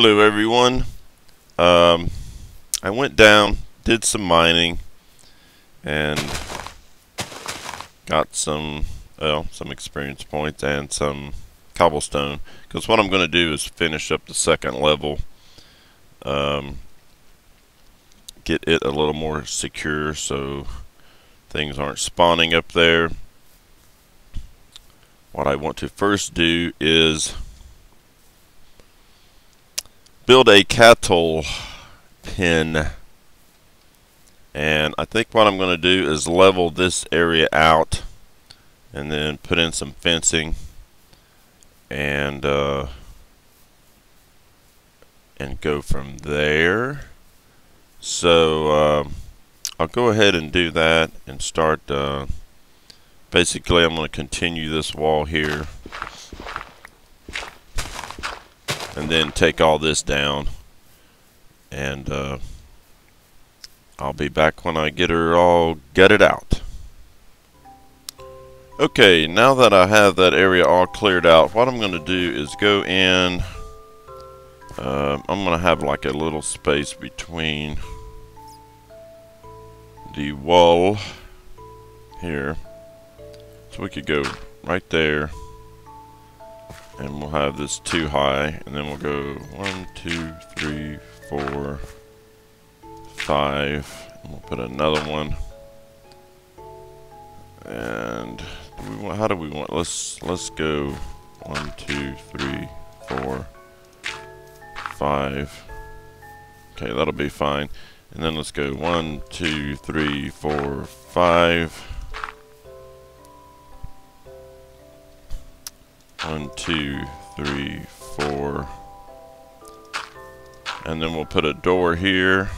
Hello everyone. Um, I went down, did some mining, and got some, well, some experience points and some cobblestone. Because what I'm going to do is finish up the second level, um, get it a little more secure so things aren't spawning up there. What I want to first do is build a cattle pen. And I think what I'm going to do is level this area out and then put in some fencing and uh, and go from there. So um, I'll go ahead and do that and start uh, basically I'm going to continue this wall here and then take all this down and uh, I'll be back when I get her all gutted out. Okay, now that I have that area all cleared out, what I'm going to do is go in. Uh, I'm going to have like a little space between the wall here. So we could go right there. And we'll have this two high. And then we'll go one, two, three, four, five. And we'll put another one. And do we want, how do we want? Let's let's go one, two, three, four, five. Okay, that'll be fine. And then let's go one, two, three, four, five. One, two, three, four. And then we'll put a door here.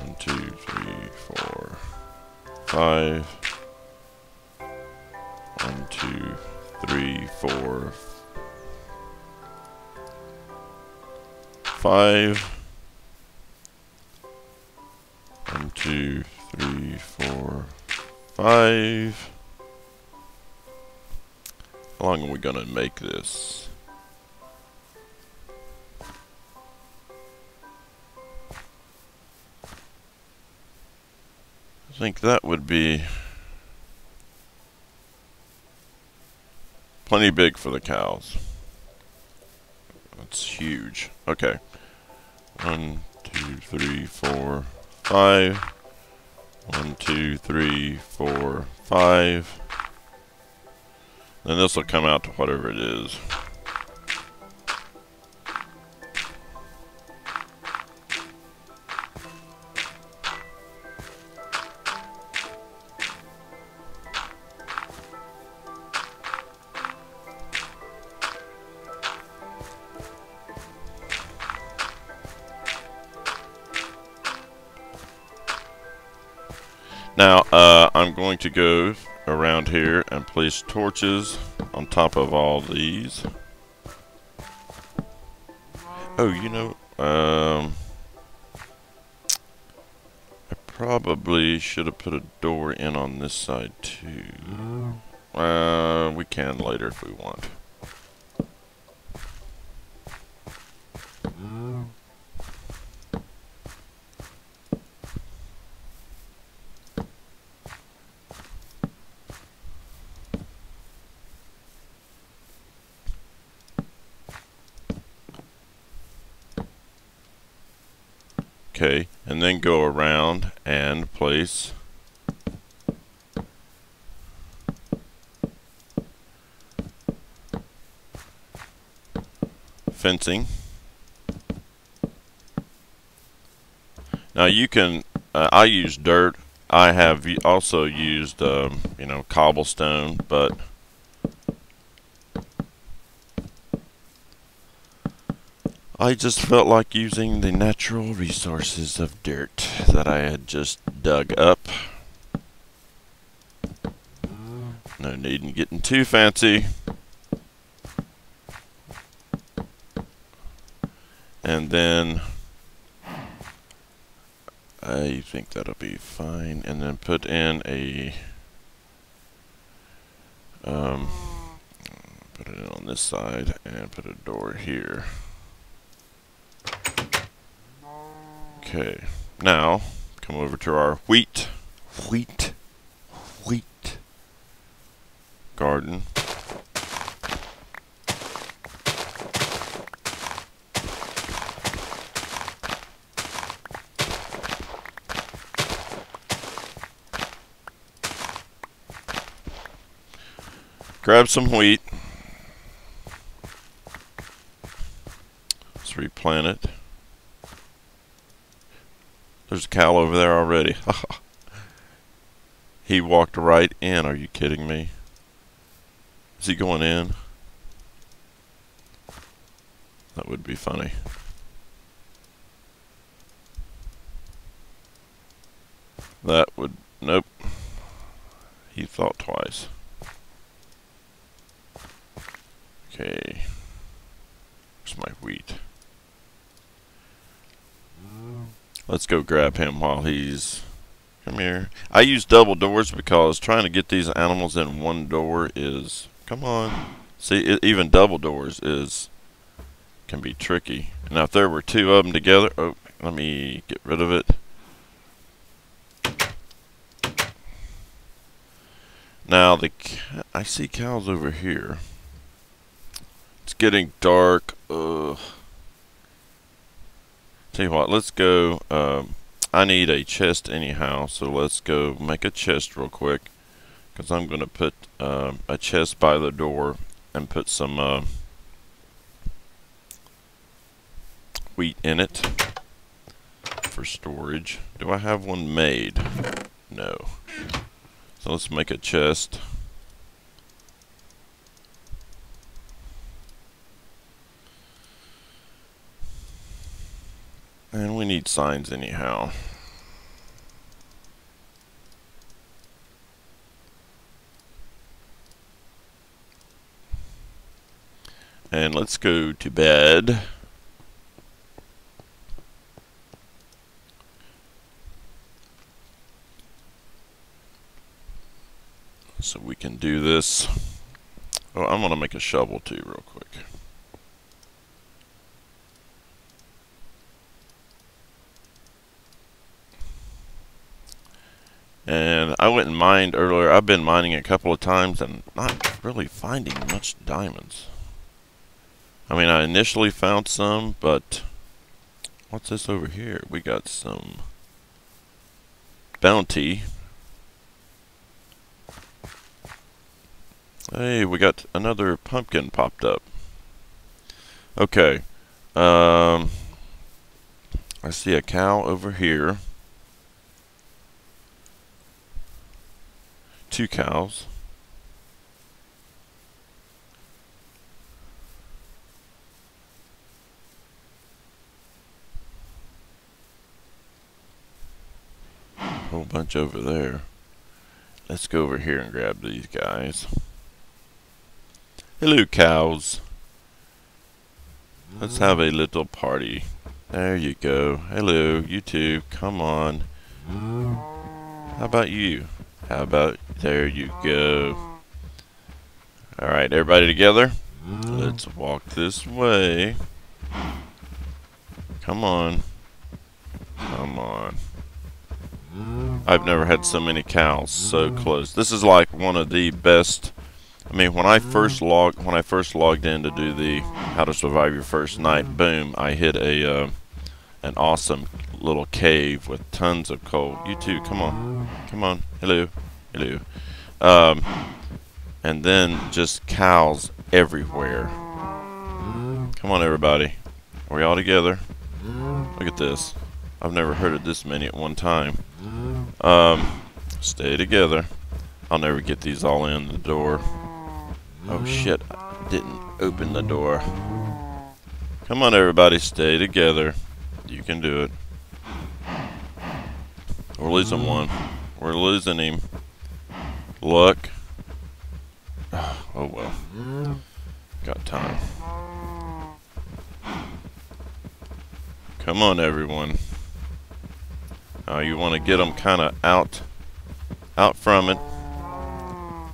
One, two, three, four, five. One, two, three, four, five. One, two, three, four, five. Long are we gonna make this? I think that would be plenty big for the cows. That's huge. Okay. One, two, three, four, five. One, two, three, four, five. Then this will come out to whatever it is. Now, uh, I'm going to go around here and place torches on top of all these. Oh, you know, um, I probably should have put a door in on this side too. Uh, we can later if we want. Okay, and then go around and place fencing. Now you can, uh, I use dirt. I have also used, um, you know, cobblestone, but I just felt like using the natural resources of dirt that I had just dug up. No need in getting too fancy. And then I think that'll be fine. And then put in a um, Put it on this side and put a door here. Okay, now come over to our wheat, wheat, wheat garden. Grab some wheat. Let's replant it. There's a cow over there already. he walked right in. Are you kidding me? Is he going in? That would be funny. That would... Nope. He thought twice. Okay. Where's my wheat? Let's go grab him while he's... Come here. I use double doors because trying to get these animals in one door is... Come on. See, it, even double doors is... Can be tricky. Now, if there were two of them together... Oh, let me get rid of it. Now, the I see cows over here It's getting dark. Ugh. Tell you what, let's go. Um, I need a chest anyhow, so let's go make a chest real quick. Because I'm going to put um, a chest by the door and put some uh, wheat in it for storage. Do I have one made? No. So let's make a chest. And we need signs anyhow. And let's go to bed. So we can do this. Oh, I'm going to make a shovel too real quick. And I went and mined earlier. I've been mining a couple of times and not really finding much diamonds. I mean, I initially found some, but what's this over here? We got some bounty. Hey, we got another pumpkin popped up. Okay. Um, I see a cow over here. Two cows. A whole bunch over there. Let's go over here and grab these guys. Hello, cows. Let's mm. have a little party. There you go. Hello, you two. Come on. Mm. How about you? How about, there you go. Alright, everybody together? Let's walk this way. Come on. Come on. I've never had so many cows so close. This is like one of the best. I mean, when I first logged when I first logged in to do the How to Survive Your First Night, boom, I hit a uh, an awesome little cave with tons of coal. You too, come on. Come on. Hello. Hello. Um, and then just cows everywhere. Come on, everybody. Are we all together? Look at this. I've never heard of this many at one time. Um, stay together. I'll never get these all in the door. Oh shit, I didn't open the door. Come on everybody, stay together. You can do it. We're losing one. We're losing him. Look. Oh well. Got time. Come on everyone. Uh, you want to get them kind of out, out from it.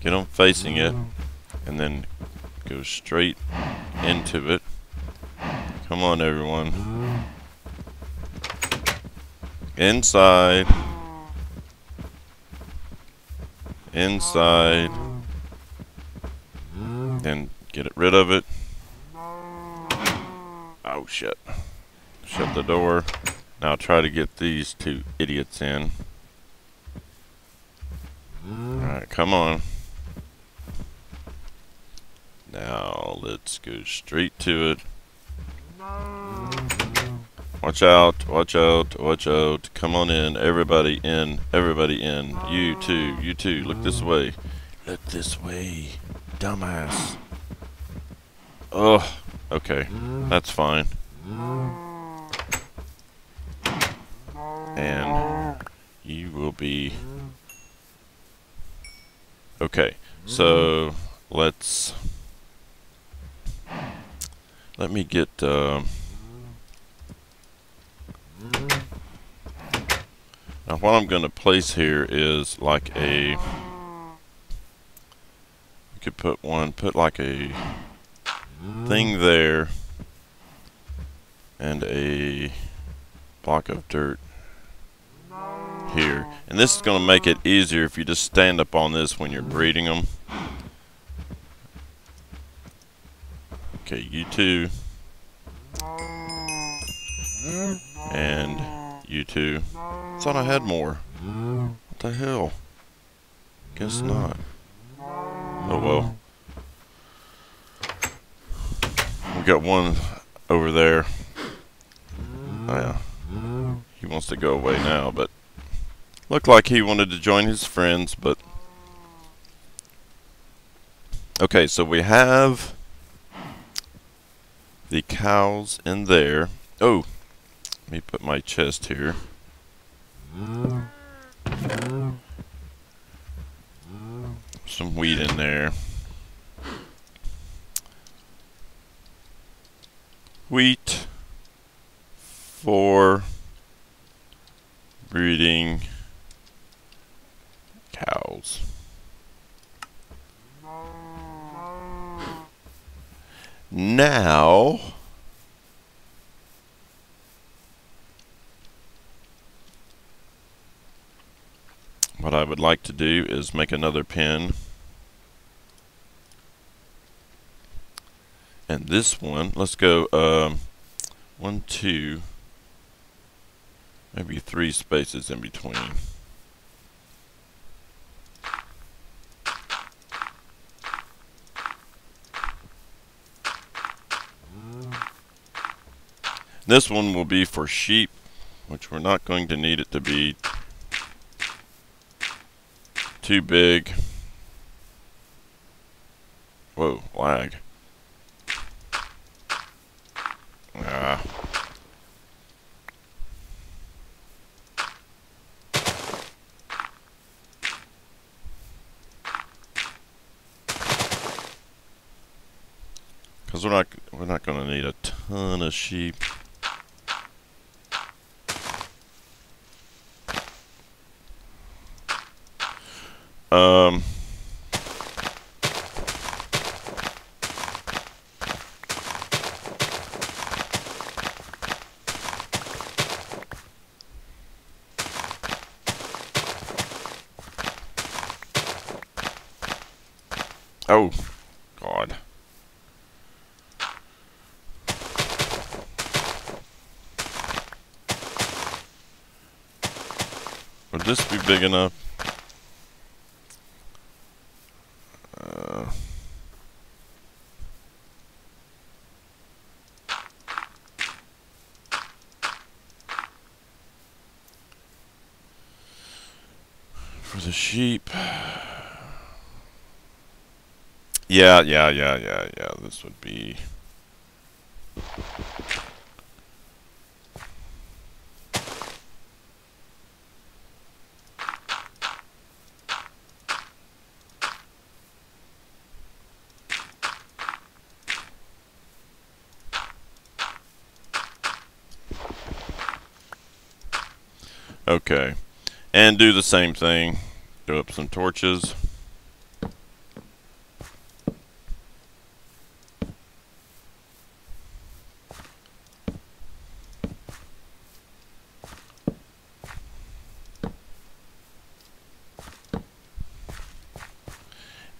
Get them facing it. And then Go straight into it. Come on, everyone. Inside. Inside. Then get it rid of it. Oh, shit. Shut the door. Now try to get these two idiots in. Alright, come on. Now let's go straight to it. Watch out, watch out, watch out. Come on in, everybody in, everybody in. You too, you too. Look this way. Look this way. Dumbass. Oh, okay. That's fine. And you will be... Okay, so let's... Let me get... Uh, now what I'm going to place here is like a... You could put one, put like a thing there and a block of dirt here. And this is going to make it easier if you just stand up on this when you're breeding them. Okay, you two. And you two. Thought I had more. What the hell? Guess not. Oh well. We got one over there. Oh, yeah. He wants to go away now, but looked like he wanted to join his friends, but okay, so we have the cows in there. Oh, let me put my chest here. Some wheat in there. Wheat for breeding cows. Now, what I would like to do is make another pen. And this one, let's go um, one, two, maybe three spaces in between. This one will be for sheep, which we're not going to need it to be too big. Whoa, lag. Ah. Because we're not we're not going to need a ton of sheep. Um, oh, God. Would this be big enough? For the sheep. Yeah, yeah, yeah, yeah, yeah. This would be... then do the same thing. Throw up some torches.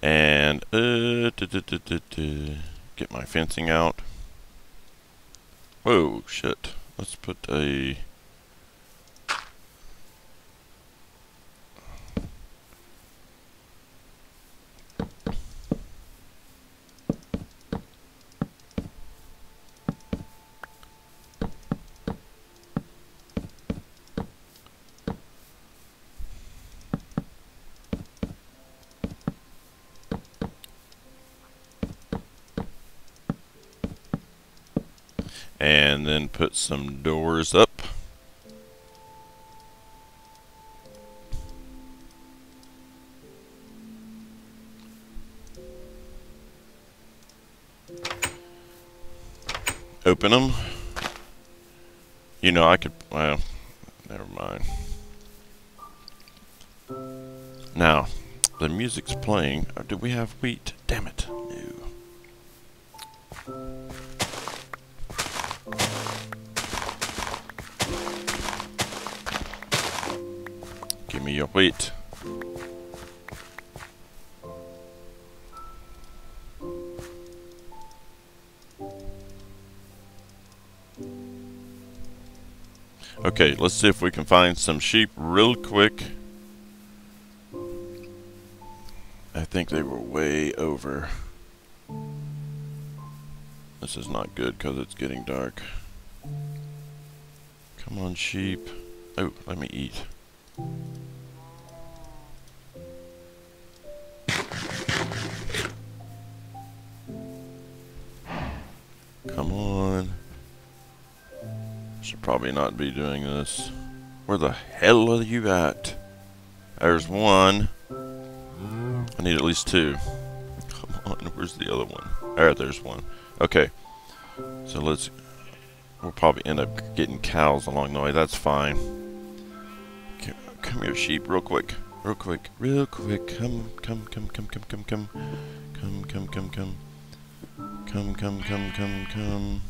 And uh, get my fencing out. Whoa, shit. Let's put a and then put some doors up. Open them. You know, I could, well, never mind. Now, the music's playing. Or do we have wheat? Damn it. Give me your wheat. Okay, let's see if we can find some sheep real quick. I think they were way over. This is not good because it's getting dark. Come on, sheep. Oh, let me eat. Should probably not be doing this. Where the hell are you at? There's one. I need at least two. Come on, where's the other one? Alright, there's one. Okay. So let's... We'll probably end up getting cows along the way. That's fine. Come here, sheep, real quick. Real quick. Real quick. Come, come, come, come, come, come, come. Come, come, come, come. Come, come, come, come, come.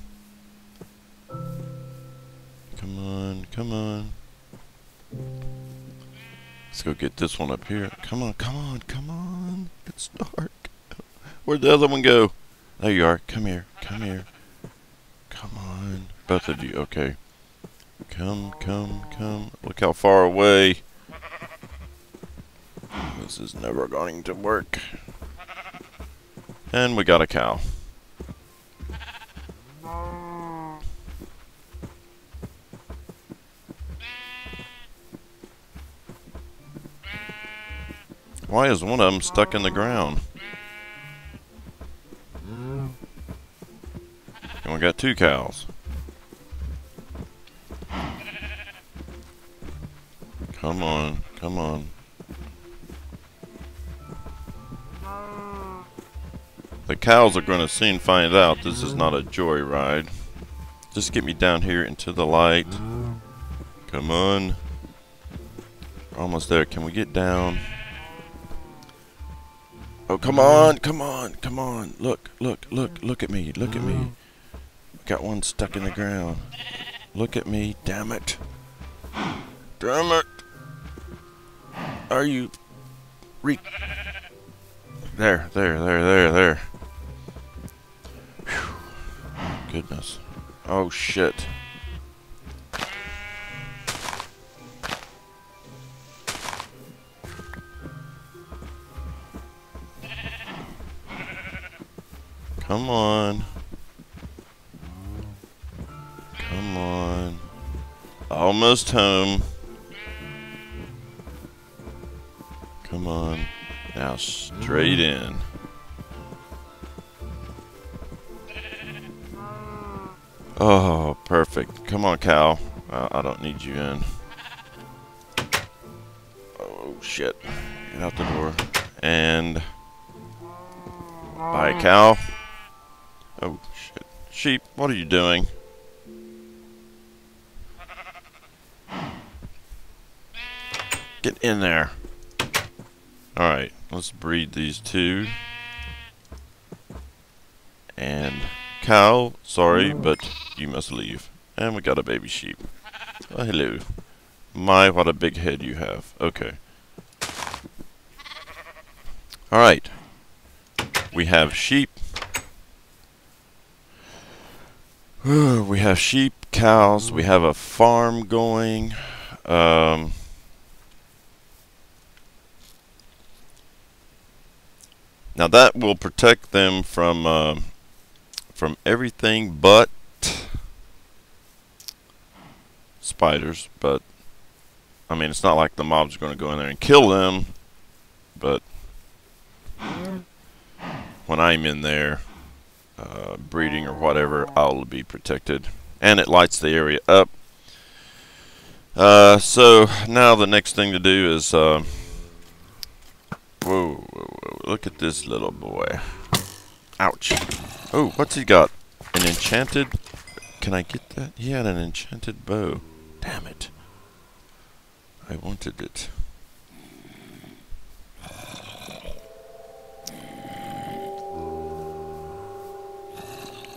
Come on, come on. Let's go get this one up here. Come on, come on, come on. It's dark. Where'd the other one go? There you are. Come here, come here. Come on. Both of you, okay. Come, come, come. Look how far away. This is never going to work. And we got a cow. Why is one of them stuck in the ground? And we got two cows. Come on, come on. The cows are going to soon find out this is not a joyride. Just get me down here into the light. Come on. almost there. Can we get down? Oh, come mm-hmm. on, come on, come on. Look, look, look, look at me, look at me. Mm-hmm. Got one stuck in the ground. Look at me, damn it. Damn it. Are you... Re... There, there, there, there, there. goodness. Oh, shit. Come on. Come on. Almost home. Come on. Now straight in. Oh, perfect. Come on, Cal. Uh, I don't need you in. Oh, shit. Get out the door. And... Bye, Cal. Oh, shit. Sheep, what are you doing? Get in there. Alright, let's breed these two. And cow, sorry, but you must leave. And we got a baby sheep. Oh, hello. My, what a big head you have. Okay. Alright. we have sheep. we have sheep, cows. We have a farm going. Um, now that will protect them from uh, from everything but spiders. But I mean, it's not like the mobs are going to go in there and kill them. But when I'm in there uh, breeding or whatever, I'll be protected. And it lights the area up. Uh, so now the next thing to do is, uh, whoa, whoa, whoa, look at this little boy. Ouch. Oh, what's he got? An enchanted, can I get that? He had an enchanted bow. Damn it. I wanted it.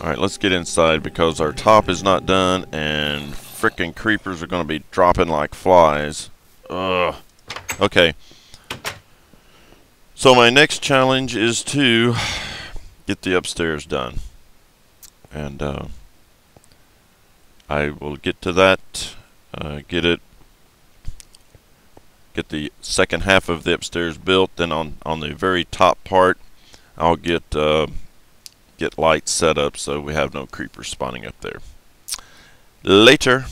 Alright, let's get inside because our top is not done and freaking creepers are going to be dropping like flies. Ugh. Okay. So my next challenge is to get the upstairs done. And uh, I will get to that, uh, get it, get the second half of the upstairs built. Then on, on the very top part, I'll get... Uh, get lights set up so we have no creepers spawning up there. Later.